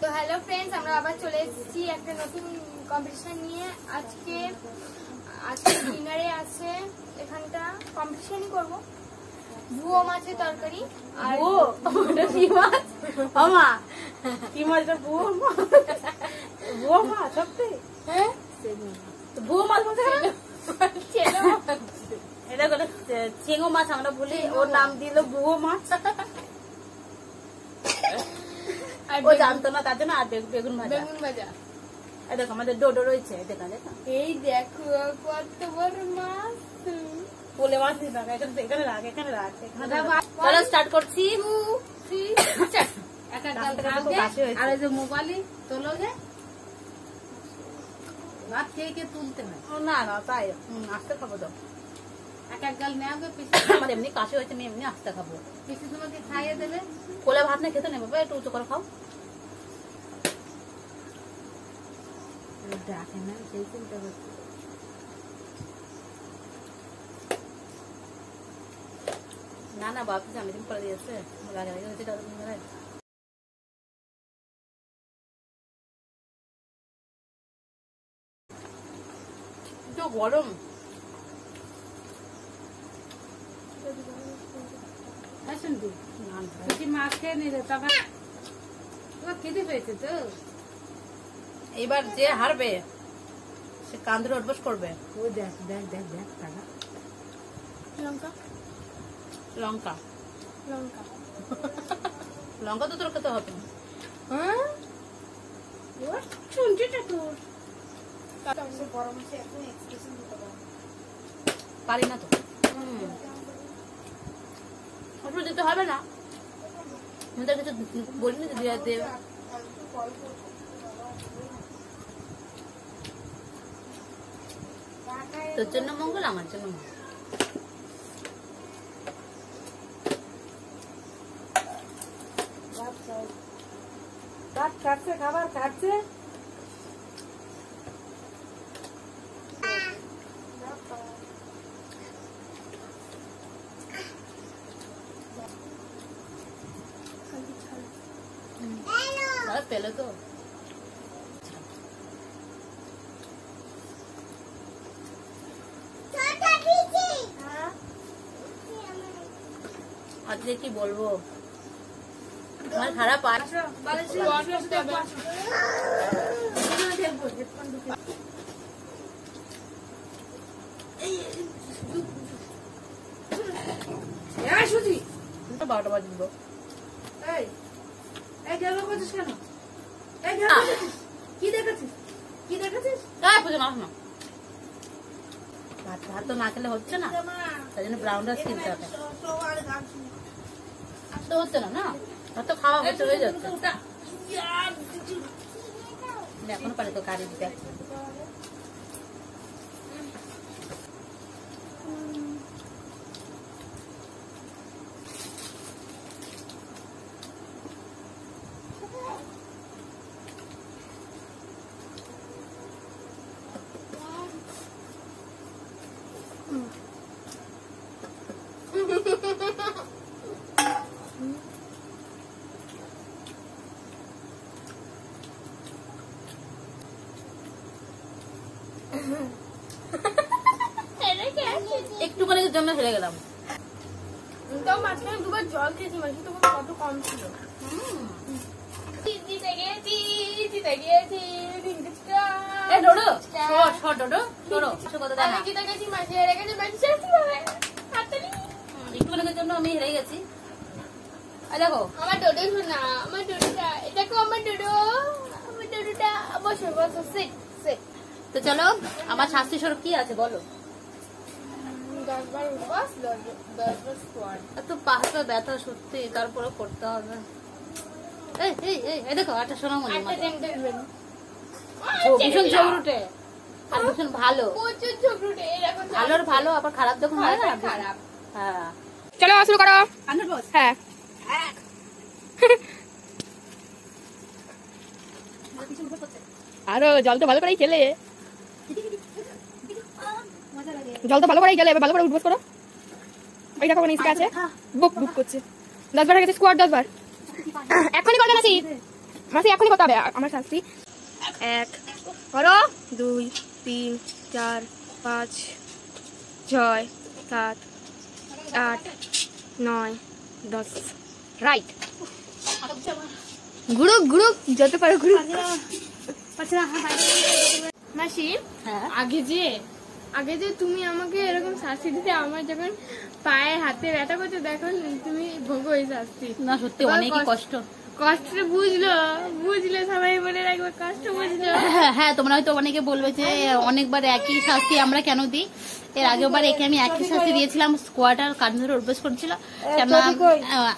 তো hello friends আমরা আবার চলে এসেছি একটা নতুন কম্পিটিশন নিয়ে। আজকে আজকে ডিনারে আছে এখানটা কম্পিটিশনই করব। ভুয়ো মাছের তরকারি আর কি মাছ? আমা? কি মাছটা বুয়ো মাছ? বুয়ো মাছ সত্যি? হ্যাঁ? তো মাছ বলতে এটা চেঙ্গো মাছ আমরা বলি ওর নাম দিল বুয়ো মাছ। ও জানতো না তার জন্য আর বেগুন ভাজা। বেগুন ভাজা। এই দেখো আমাদের ডোডো রয়েছে এই দেখা এই দেখো কত বড় মাছ। বলে মাছ এখানে এখানে রাখ এখানে রাখ এখানে স্টার্ট করছি। আর ওই যে মোবাইলে তোলো গে ভাত খেয়ে খেয়ে তুলতে হয়। না না তাই। আস্তে খাব তো। আমার এমনি কাশি হয়েছে আমি এমনি আস্তে খাব। পিসি তোমাকে খাইয়ে দেবে। কোলে ভাত না খেতে নেব একটু উঁচু করে খাও। ডাকে না সেই চিন্তা করছি। না না বাপি আমি দিন করে দিয়েছে। লাগে লাগে হচ্ছে তাদের। তো গরম। মাছ খেয়ে নিলে তোমার পেয়েছে তো? এবার যে হারবে সে কান্দরে উঠবস করবে। ও দেখ দেখ দেখ দেখ টাকা লঙ্কা? লঙ্কা। লঙ্কা। লঙ্কা তো তোর খেতে হবে। হ্যাঁ? শুনছিটা তোর। পারি না তো। ওটা দিতে হবে না। আমি তো কিছু বলিনি দেবে। তোর জন্য মঙ্গল, আমার জন্য মঙ্গল। খাচ্ছে, খাবার খাচ্ছে দাদা পেলে তো আজকে কি বলব আমার খারাপ বারোটা বাজে দিব এই গেল করছিস কেন এই গেল কি দেখেছিস কি দেখেছিস কার পুজো মাস না। ভাত ভাত তো না খেলে হচ্ছে না। তাই জন্য ব্রাউন রাইস কিনতে হবে। তো হচ্ছে না না? ভাত তো খাওয়া হচ্ছে হয়ে যাচ্ছে। এখনও পারে তো কারি দিতে। একটুখানি জন্য হেরে গেলাম। তো মাঝখানে দুবার জল খেয়েছি মাসি তো কত কম ছিল। জিতে গেছি জিতে গেছি এ ডোডো সর সর ডোডো ডোডো সে কথা দেয় না আমি জিতে গেছি মাসি হেরে গেছে মাসি শেষ কীভাবে হাততালি জন্য আমি হেরে গেছি। আর দেখো। আমার ডোডো শোনা আমার ডোডোটা এটা কো আমার ডোডো আমার ডোডোটা বসো বসো সিট সিট তো চলো আমার শাস্তি স্বরূপ কি আছে বলো? পাহাড়টা ব্যথা সত্যি তারপরে করতে হবে। এই এই এই এই দেখো একটা মাথা। জেন্টেলম্যান ও, আর ভীষণ ভালো। ভালোর ভালো আবার খারাপ যখন হয় না? খারাপ। হ্যাঁ। চলো শুরু করো। হ্যাঁ। আরও জল তো ভালো করেই খেলে। জল তো ভালো করেই খেলে এবার ভালো করে উঠবোস করো। ওই দেখো নিচে আছে। বুক বুক করছে। দশ বার গেছে স্কোয়াড দশ বার এখনই করবে নাসি মাসি এখনই কত হবে। আমার শাস্তি। এক করো। দুই তিন চার পাঁচ ছয় সাত আট নয় দশ। রাইট ঘুরুক ঘুরুক যত পারো ঘুরুক মাসি হ্যাঁ। আগে যে আগে যে তুমি আমাকে এরকম শাস্তি দিতে আমার যখন পায়ে হাতে ব্যথা করতে দেখো তুমি ভোগো এই শাস্তি। না সত্যি অনেকই কষ্ট- কষ্ট। কষ্টটা বুঝলো সবাই মনে রাখবে কষ্ট বুঝলো। হ্যাঁ, হ্যাঁ তোমরা হয়তো অনেকে বলবে যে অনেকবার একই শাস্তি আমরা কেন দিই? এর আগেবার একে আমি একই শাস্তি দিয়েছিলাম স্কোয়াটার কান ধরে অভ্যাস করছিল।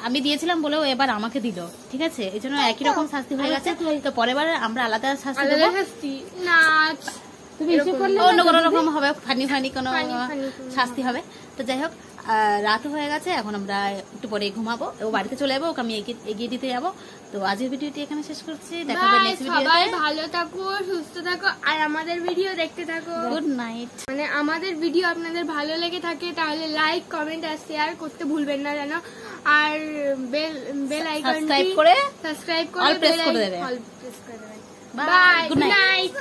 আমি দিয়েছিলাম বলেও এবার আমাকে দিল ঠিক আছে? এই জন্য একই রকম শাস্তি হয়ে গেছে। তো পরের বার আমরা আলাদা শাস্তি দেবো। শাস্তি? অন্য কোনো রকম হবে ফানি ফানি কোনো। শাস্তি হবে। তো যাই হোক রাত হয়ে গেছে এখন আমরা একটু পরে ঘুমাবো। ও বাড়িতে চলে যাব ওকে আমি এগিয়ে- দিতে যাব। তো আজকের ভিডিওটি এখানে শেষ করছি দেখা হবে নেক্সট ভিডিওতে ভালো থাকো সুস্থ থাকো আর আমাদের ভিডিও দেখতে থাকো। গুড নাইট মানে আমাদের ভিডিও আপনাদের ভালো লেগে থাকে তাহলে লাইক কমেন্ট আর শেয়ার করতে ভুলবেন না যেন। আর বেল বেল আইকনটি Subscribe করে সাবস্ক্রাইব করে করে icon- দেবে। all করে দেবেন বাই গুড নাইট